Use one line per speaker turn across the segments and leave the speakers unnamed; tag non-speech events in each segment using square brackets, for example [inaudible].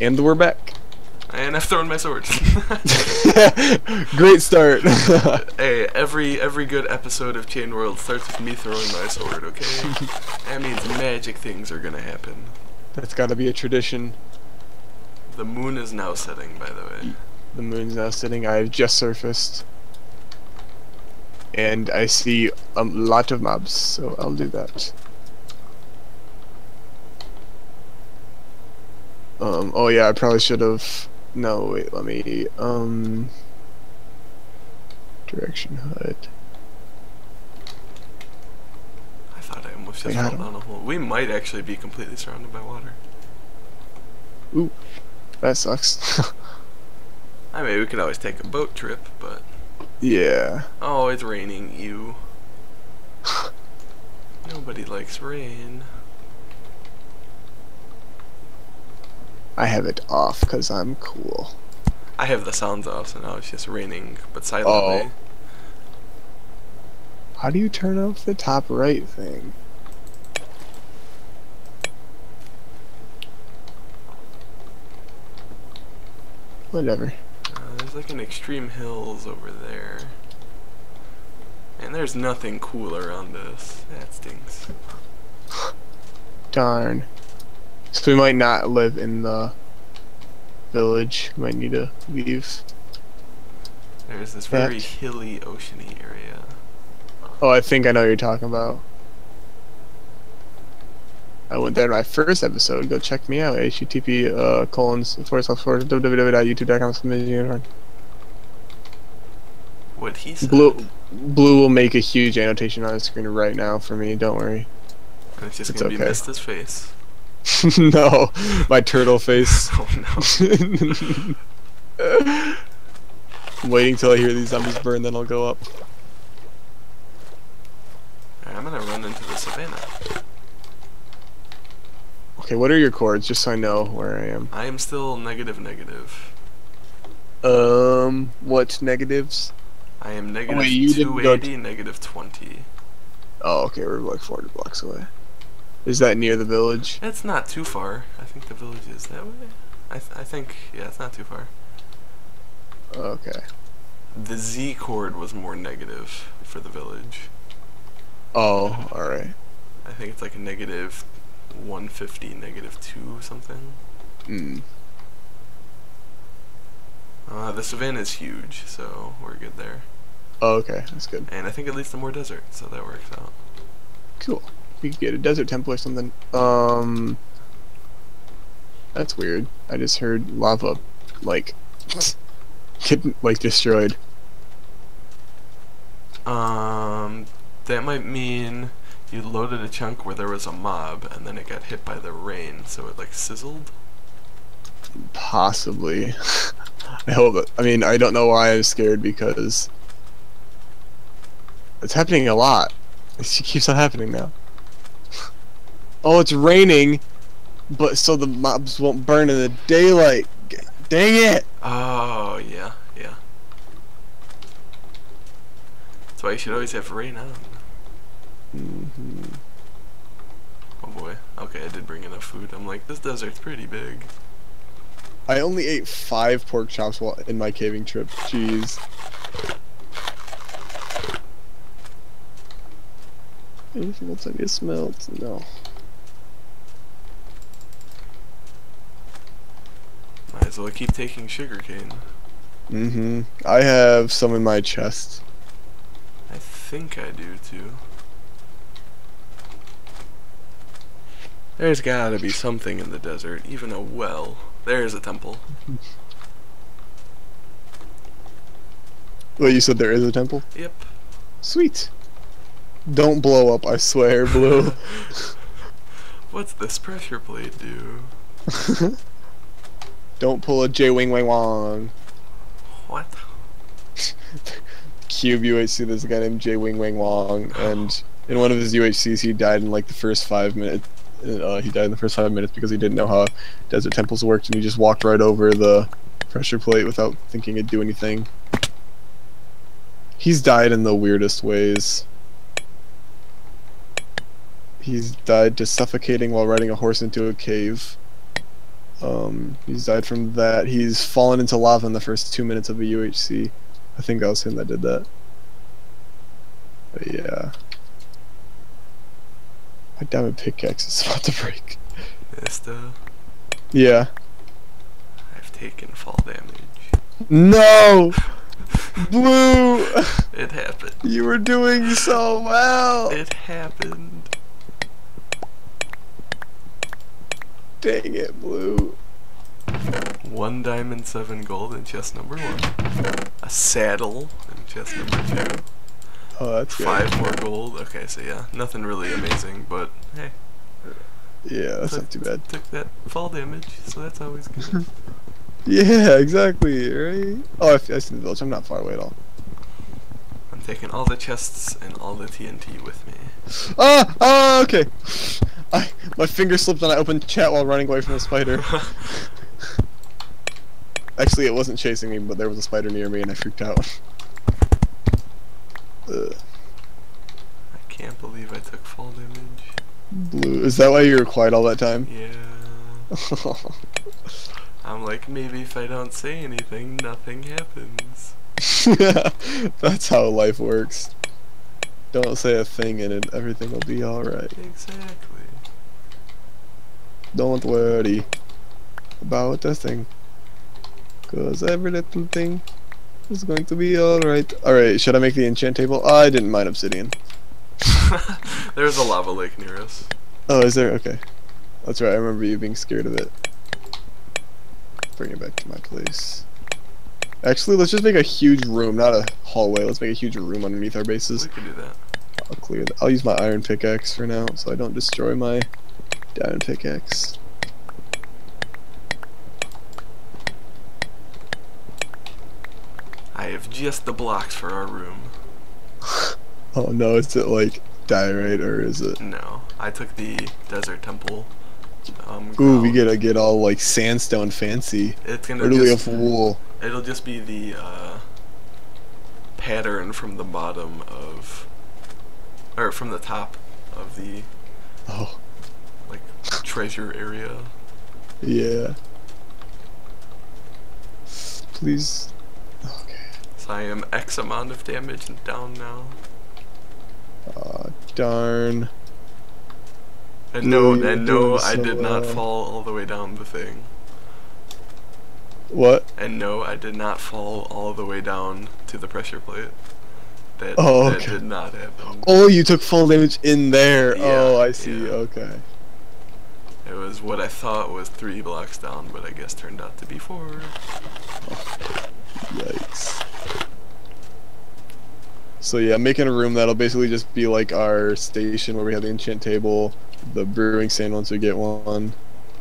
And we're back.
And I've thrown my sword. [laughs]
Great start. [laughs]
hey, every every good episode of Chain World starts with me throwing my sword, okay? [laughs] that means magic things are gonna happen.
That's gotta be a tradition.
The moon is now setting, by the way.
The moon's now setting. I've just surfaced. And I see a lot of mobs, so I'll do that. Um, oh yeah, I probably should have... No, wait, let me... Um... Direction HUD.
I thought I almost just fell down a hole. We might actually be completely surrounded by water.
Ooh, that sucks. [laughs]
I mean, we could always take a boat trip, but...
yeah.
Oh, it's raining, you. [laughs] Nobody likes rain.
I have it off because I'm cool.
I have the sounds off, so now it's just raining, but silently. Oh.
How do you turn off the top right thing? Whatever.
Uh, there's like an extreme hills over there. And there's nothing cool around us. That stinks.
Darn. So we might not live in the village. We might need to leave.
There's this very
That-
hilly, oceany area.
Oh, I think I know what you're talking about. I went there in my first episode. Go check me out. HTTP uh, colons forward slash forward www.youtube.com slash unicorn.
What he said.
Blue, Blue will make a huge annotation on the screen right now for me. Don't worry.
And it's just
It's
gonna be
okay.
Mista's face. [laughs]
no, my turtle face. [laughs]
Oh no. [laughs]
Waiting till I hear these zombies burn, then I'll go up.
Alright, I'm gonna run into the savannah.
Okay, what are your coords, just so I know where I am?
I am still negative negative.
Um, what negatives?
I am negative
wait, you didn't
280, negative 20.
Oh, okay, we're like 400 blocks away. Is that near the village?
It's not too far. I think the village is that way. I, th I think, yeah, it's not too far.
Okay.
The Z coord was more negative for the village.
Oh, alright.
I think it's like a negative 150, negative 2 something.
Mm.
Uh, the savannah is huge, so we're good there.
Oh, okay, that's good.
And I think it leads to more desert, so that works out.
Cool. We could get a desert temple or something. Um, that's weird. I just heard lava, like, [laughs] get like destroyed.
Um, that might mean you loaded a chunk where there was a mob, and then it got hit by the rain, so it like sizzled.
Possibly. [laughs] I hope. It, I mean, I don't know why I'm scared because it's happening a lot. It keeps on happening now. Oh, it's raining, but so the mobs won't burn in the daylight. Dang it!
Oh yeah, yeah. That's why you should always have rain on.
hmm
Oh boy. Okay, I did bring enough food. I'm like, this desert's pretty big.
I only ate five pork chops while in my caving trip. Jeez. Anything else I get smelt? No.
Might as well keep taking sugarcane.
Mm-hmm. I have some in my chest.
I think I do too. There's gotta be something in the desert, even a well. There's a temple.
Well, you said there is a temple?
Yep.
Sweet. Don't blow up, I swear, Blue. [laughs]
What's this pressure plate do? [laughs]
Don't pull a J Wing Wang Wong.
What? [laughs]
Cube UHC, there's a guy named J Wing Wang Wong, and [gasps] in one of his UHCs, he died in like the first five minutes. Uh, he died in the first five minutes because he didn't know how desert temples worked, and he just walked right over the pressure plate without thinking it'd do anything. He's died in the weirdest ways. He's died just suffocating while riding a horse into a cave. Um, he's died from that. He's fallen into lava in the first two minutes of a UHC. I think that was him that did that. But yeah. My diamond pickaxe is [laughs] about to break.
Mista,
Yeah.
I've taken fall damage.
No! [laughs] Blue!
It happened.
You were doing so well!
It happened.
Dang it, Blue.
One diamond, seven gold in chest number one. A saddle in chest number two.
Oh, that's good.
Five more gold. Okay, so yeah, nothing really amazing, but hey,
Yeah, that's
took,
not too bad.
Took that fall damage, so that's always good. [laughs]
Yeah, exactly, right? Oh, I, I see the village. I'm not far away at all.
I'm taking all the chests and all the TNT with me.
Ah! Ah, okay. My finger slipped and I opened chat while running away from a spider. Actually, it wasn't chasing me, but there was a spider near me and I freaked out. [laughs] Ugh.
I can't believe I took fall damage.
Blue. Is that why you were quiet all that time?
Yeah. [laughs] I'm like, maybe if I don't say anything, nothing happens.
yeah, [laughs] That's how life works. Don't say a thing and it, everything will be alright.
Exactly.
Don't worry about a thing. Cause every little thing is going to be alright. Alright, should I make the enchant table? I didn't mind obsidian. [laughs]
There's a lava lake near us.
Oh, is there? Okay. That's right, I remember you being scared of it. Bring it back to my place. Actually, let's just make a huge room, not a hallway. Let's make a huge room underneath our bases.
We can do that.
I'll clear that. I'll use my iron pickaxe for now, so I don't destroy my diamond pickaxe.
I have just the blocks for our room. [laughs]
Oh no, is it like diorite or is it?
No, I took the desert temple. Um,
Ooh, we gotta get all like sandstone fancy.
It's gonna
Or do we
just,
have wool?
it'll just be the uh, pattern from the bottom of, or from the top of the
Oh,
treasure area.
yeah. Please. Okay.
So I am X amount of damage and down now.
Aw, darn.
And no,
you're
and no, I
so
did not fall all the way down the thing.
What?
And no, I did not fall all the way down to the pressure plate. That,
Oh,
that did not happen.
Oh, you took full damage in there. oh, I see.
yeah.
Okay.
It was what I thought was three blocks down, but I guess turned out to be four.
Yikes. So yeah, making a room that'll basically just be like our station where we have the enchant table, the brewing stand once we get one,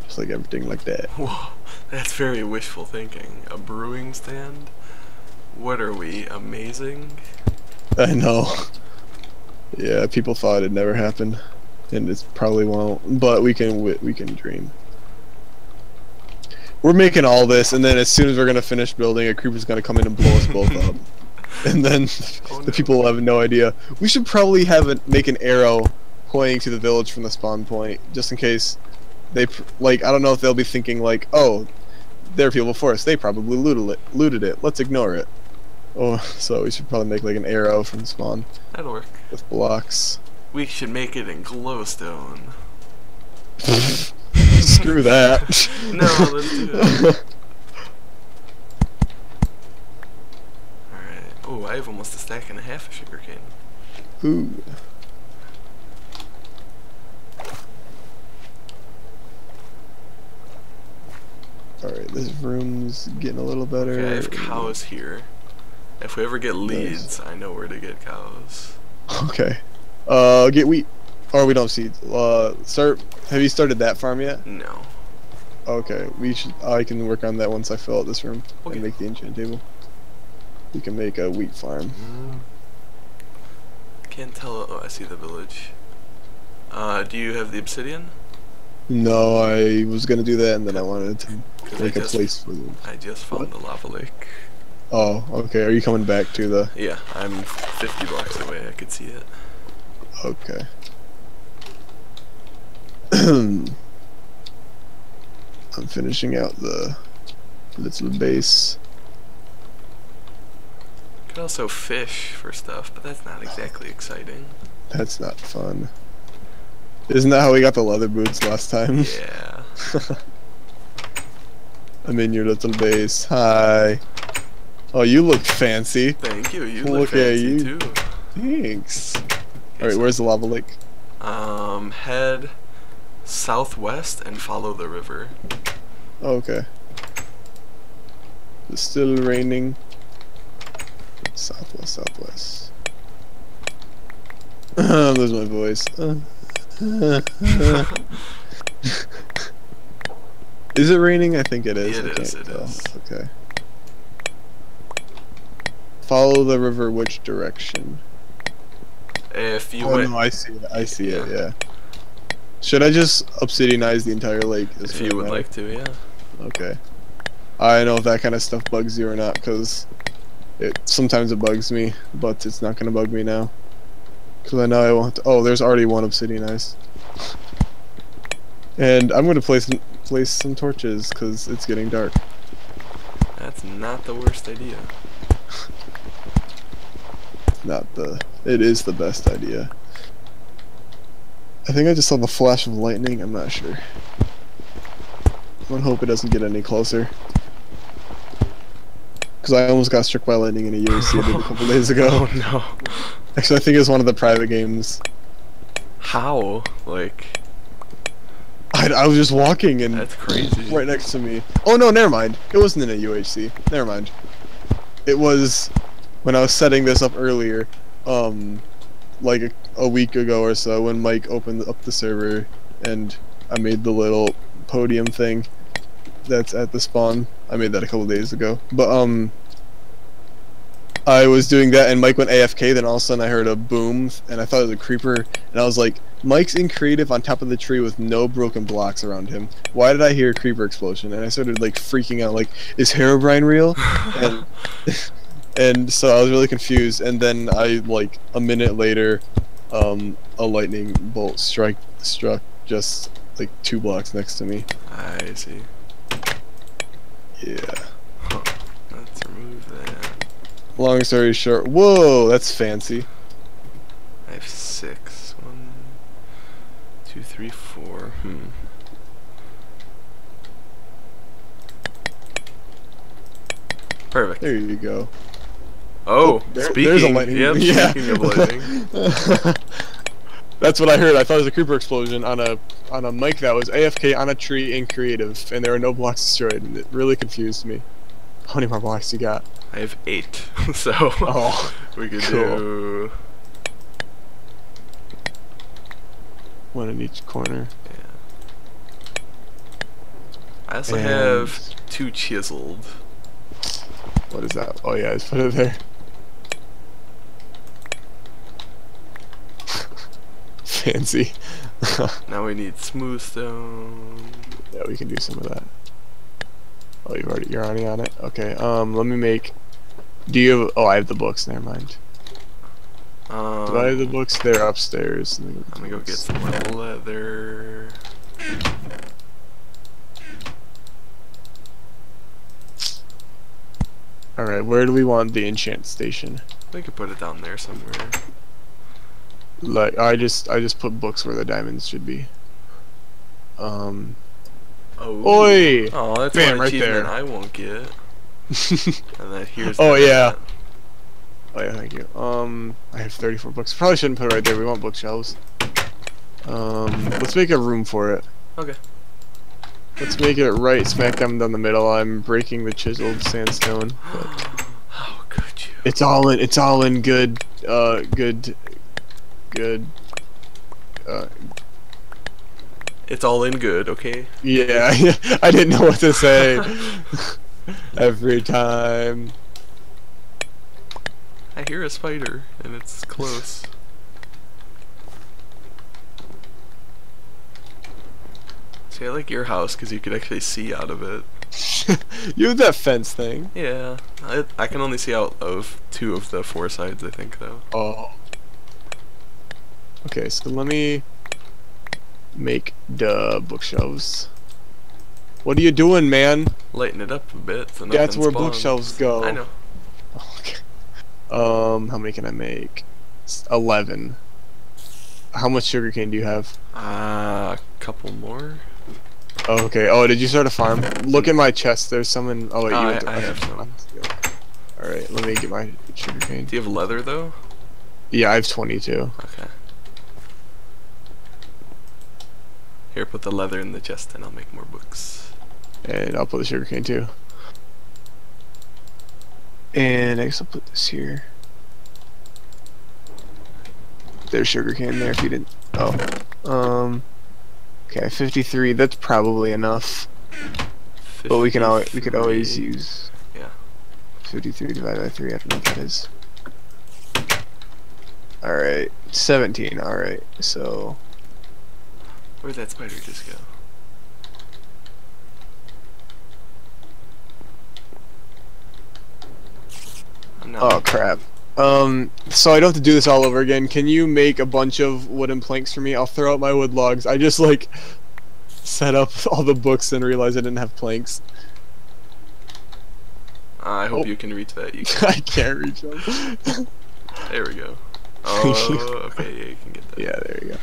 just like everything like that. [laughs]
Whoa, that's very wishful thinking. A brewing stand? What are we, amazing?
I know. [laughs] Yeah, people thought it'd never happen, and it probably won't. But we can we can dream. We're making all this, and then as soon as we're gonna finish building, a creeper's gonna come in and blow us both [laughs] up, and then
Oh, [laughs]
the
no.
people will have no idea. We should probably have it make an arrow pointing to the village from the spawn point, just in case they pr- like. I don't know if they'll be thinking like, oh, there are people before us. They probably looted it. Looted it. Let's ignore it. Oh, [laughs] so we should probably make like an arrow from spawn
That'll work.
with blocks.
We should make it in glowstone. [laughs]
Screw that. [laughs]
No, let's do it. Alright. Oh, I have almost a stack and a half of sugarcane.
Ooh. Alright, this room's getting a little better.
Okay, I have cows here. If we ever get
Nice.
leads, I know where to get cows.
Okay. Uh, get wheat. Or we don't seeds. Uh, start. Have you started that farm yet?
No.
Okay, we should. I can work on that once I fill out this room
Okay.
and make the enchant table. We can make a wheat farm.
Can't tell. Oh, I see the village. Uh, do you have the obsidian?
No, I was gonna do that, and then I wanted to make a place for them.
I just found the lava lake.
Oh, okay. Are you coming back to the?
Yeah, I'm 50 blocks away. I could see it.
Okay. [clears throat] I'm finishing out the little base.
Could also fish for stuff, but that's not exactly exciting.
That's not fun. Isn't that how we got the leather boots last time?
Yeah. [laughs]
I'm in your little base. Hi. Oh, you look fancy.
Thank you. You
Look
look,
at
fancy
you.
too.
Thanks. Alright, where's the lava lake?
Um, head southwest and follow the river.
Oh, okay. It's still raining. Southwest, southwest. [laughs] I'm losing my voice. [laughs] is it raining? I think it is.
It
I
is, it is.
Okay. Follow the river which direction?
If you
oh
went,
no, I see it. I see it, yeah. Should I just obsidianize the entire lake?
If you would
matter?
like to, yeah.
Okay. I don't know if that kind of stuff bugs you or not, because it sometimes it bugs me, but it's not gonna bug me now. Because I know I want. oh, there's already one obsidianized. And I'm gonna place place some torches because it's getting dark.
That's not the worst idea. [laughs]
Not the. It is the best idea. I think I just saw the flash of lightning. I'm not sure. I'm gonna hope it doesn't get any closer. Because I almost got struck by lightning in a UHC a couple [laughs] days ago.
Oh no.
Actually, I think it was one of the private games.
How? Like,
I, I was just walking and
that's crazy.
right next to me. Oh no, never mind. It wasn't in a UHC. Never mind. It was when I was setting this up earlier, um, like a, a week ago or so, when Mike opened up the server and I made the little podium thing that's at the spawn. I made that a couple days ago. But um, I was doing that and Mike went AFK. Then all of a sudden I heard a boom and I thought it was a creeper. And I was like, Mike's in creative on top of the tree with no broken blocks around him. Why did I hear a creeper explosion? And I started like freaking out, like, is Herobrine real? [laughs] and and so I was really confused. And then I like a minute later, um, a lightning bolt strike struck just like two blocks next to me.
I see.
Yeah.
Let's remove that.
Long story short, whoa, that's fancy.
I have six. One, two, three, four. Hmm. Perfect.
There you go.
Oh, oh,
there-
speaking.
there's a lightning-
Yep,
yeah.
speaking of lightning. [laughs]
That's what I heard. I thought it was a creeper explosion on a on a Mike that was AFK on a tree in creative, and there were no blocks destroyed, and it really confused me. How many more blocks you got?
I have eight, [laughs] so
Oh, [laughs]
we could
cool.
do.
one in each corner. Yeah.
I also
And-
have two chiseled.
What is that? Oh yeah, just put it there. Fancy. [laughs]
Now we need smooth stone.
yeah, we can do some of that. Oh, you've already you're already on it. Okay. Um, let me make. Do you? Have, oh, I have the books. Never mind.
Um,
Do I have the books? They're upstairs. Let me
I'm gonna go get some leather.
All right. Where do we want the enchant station?
We could put it down there somewhere.
Like I just I just put books where the diamonds should be. Um.
Oh.
Oi!
Oh, that's
Bam,
one
right there.
I won't get. [laughs] And then here's.
Oh, yeah. Oh yeah, thank you. Um, I have 34 books. Probably shouldn't put it right there. We want bookshelves. Um, let's make a room for it.
Okay.
Let's make it right smack down down the middle. I'm breaking the chiseled sandstone. But
How could you?
it's all in. It's all in good. Uh, good. Good. Uh,
It's all in good, okay?
yeah, [laughs] I didn't know what to say. [laughs] Every time.
I hear a spider, and it's close. [laughs] See, I like your house because you could actually see out of it.
you have that fence thing.
Yeah, I, I can only see out of two of the four sides, I think, though.
Oh. Okay, so let me make the bookshelves. What are you doing, man?
Lighten it up a bit. So
That's where
spawns.
bookshelves go.
I know.
Okay. [laughs] Um, how many can I make? Eleven. How much sugarcane do you have?
Uh, a couple more.
Oh, okay. Oh, did you start a farm? Look in my chest. There's someone. Oh wait, you
I-
to-
I have some.
All right, let me get my sugarcane.
Do you have leather though?
Yeah, I have 22.
Okay. Here, put the leather in the chest, and I'll make more books.
And I'll put the sugarcane too. And I guess I'll put this here. There's sugarcane there if you didn't. Oh. Um. Okay, 53. That's probably enough. But we can always we could always use.
Yeah.
53 divided by 3. I don't know what that is. All right, 17. All right, so
Where'd that spider just go?
Oh crap. Um, so I don't have to do this all over again. Can you make a bunch of wooden planks for me? I'll throw out my wood logs. I just like set up [laughs] all the books and realized I didn't have planks.
I hope
Oh.
you can reach that. You [laughs] can.
I can't reach them. [laughs]
There we go. Oh, okay, yeah, you can get that.
yeah, there you go.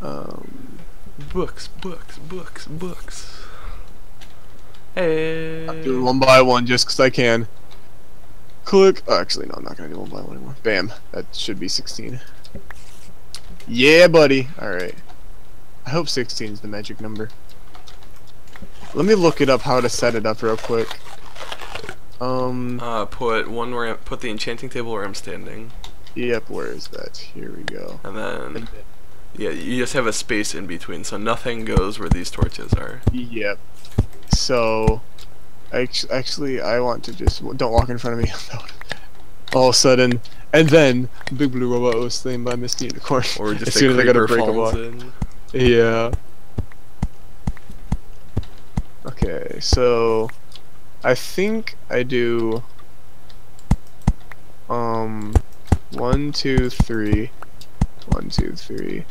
Um,
Books, books, books, books. Hey.
I'm doing one by one just because I can. Click. Oh, actually, no, I'm not gonna do one by one anymore. Bam. That should be 16. Yeah, buddy. All right. I hope 16 is the magic number. Let me look it up how to set it up real quick. Um.
Uh, put one where put the enchanting table where I'm standing,
Yep. Where is that? Here we go.
and then yeah, you just have a space in between, so nothing goes where these torches are.
Yep. So, actually, I want to just don't walk in front of me. [laughs] [laughs] All of a sudden, and then Big Blue Robot was slain by Mista Unicorn.
Or [laughs] just
as soon as I gotta break a block.
in.
Yeah. Okay, so I think I do um one, two, three, one, two, three,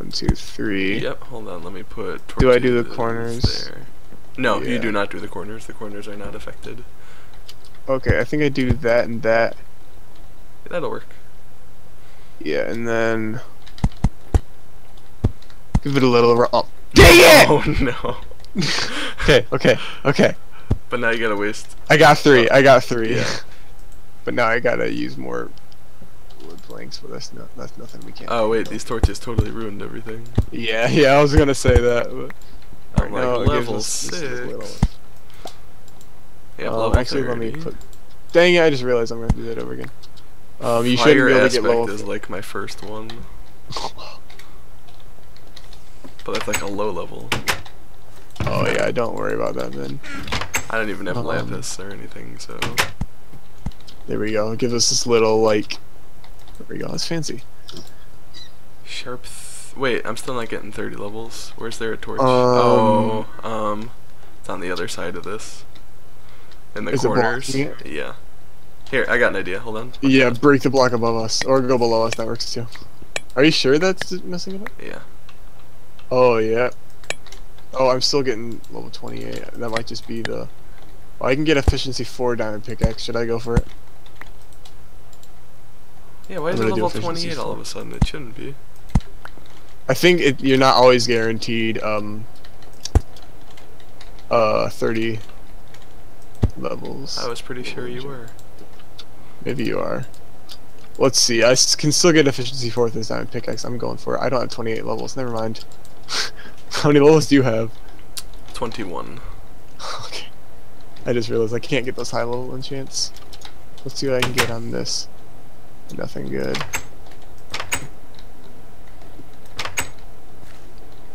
one, two, three.
Yep. Hold on. Let me put.
Do I do the corners?
There. No, you do not do the corners. The corners are not affected.
Okay, I think I do that and that.
That'll work.
Yeah, and then give it a little. ru- Oh, [laughs] dang
Oh [laughs] no.
Okay, okay, okay.
But now you gotta waste.
I got three. Oh. I got three.
Yeah. [laughs]
but now I gotta use more wood planks. But that's not. That's nothing we can't.
Oh wait, these torches totally ruined everything.
Yeah, [laughs] yeah. I was gonna say that. But
I'm
right
like
gives
level
us just this little-
six. Yeah,
Um,
level
actually,
30.
let me put. Dang it! I just realized I'm gonna do that over again. Um, you
Fire
shouldn't be able to get level.
is like my first one, [laughs] but that's like a low level.
Oh yeah, don't worry about that then.
I don't even have
Um,
lapis or anything, so
There we go. Give us this little like. There we go. That's fancy.
sharp. Th Wait, I'm still not getting 30 levels. Where's there a torch?
Um,
oh, um, it's on the other side of this. In the corners. Yeah. Here, I got an idea. Hold on. Watch
Yeah,
out.
break the block above us or go below us. That works too. Are you sure that's messing it up?
Yeah.
Oh yeah. Oh, I'm still getting level 28. That might just be the. Oh, I can get efficiency four diamond pickaxe. Should I go for it?
Yeah. Why is it level 28 all of a sudden? It shouldn't be.
I think it, you're not always guaranteed um uh 30 levels.
I was pretty sure you were.
Maybe you are. Let's see. I can still get efficiency four with this diamond pickaxe. I'm going for it. I don't have 28 levels. Never mind. [laughs] How many levels do you have?
21. [laughs]
okay. I just realized I can't get those high level enchants. Let's see what I can get on this. Nothing good.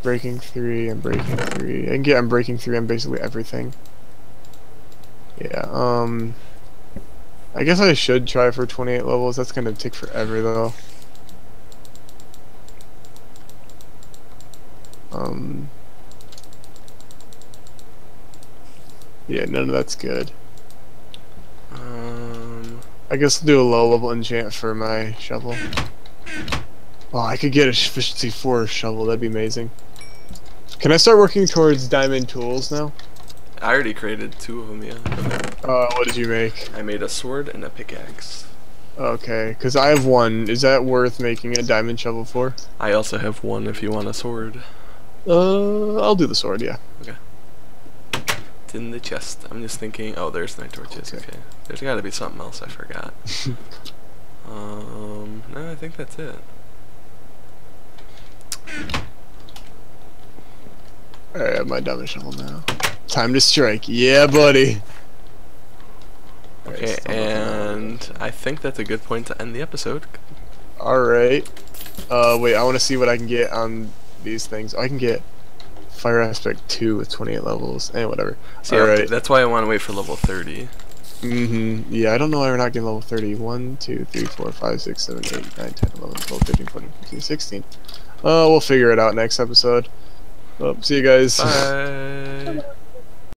Breaking three, I'm breaking three. Can get I'm breaking three on basically everything. Yeah, um I guess I should try for 28 levels. That's gonna take forever though. Um Yeah, none of that's good. I guess I'll do a low level enchant for my shovel. Oh, I could get a efficiency 4 shovel, that'd be amazing. Can I start working towards diamond tools now?
I already created two of them, yeah.
Uh, what did you make?
I made a sword and a pickaxe.
Okay, because I have one. Is that worth making a diamond shovel for?
I also have one if you want a sword.
Uh, I'll do the sword, yeah.
In the chest. I'm just thinking. Oh, there's night torches.
Okay.
Okay. There's got to be something else I forgot. [laughs] um, no, I think that's it.
Alright, I have my diamond shovel now. Time to strike. Yeah, buddy.
Okay,
on
and I think that's a good point to end the episode.
Alright. Uh, wait, I want to see what I can get on these things. I can get Fire Aspect 2 with 28 levels. Eh, whatever.
See,
Alright.
that's why I want to wait for level 30.
Mm-hmm. Yeah, I don't know why we're not getting level 30. 1, 2, 3, 4, 5, 6, 7, 8, 9, 10, 11, 12, 13, 14, 15, 16. Uh, we'll figure it out next episode. Well, see you guys.
Bye. [laughs]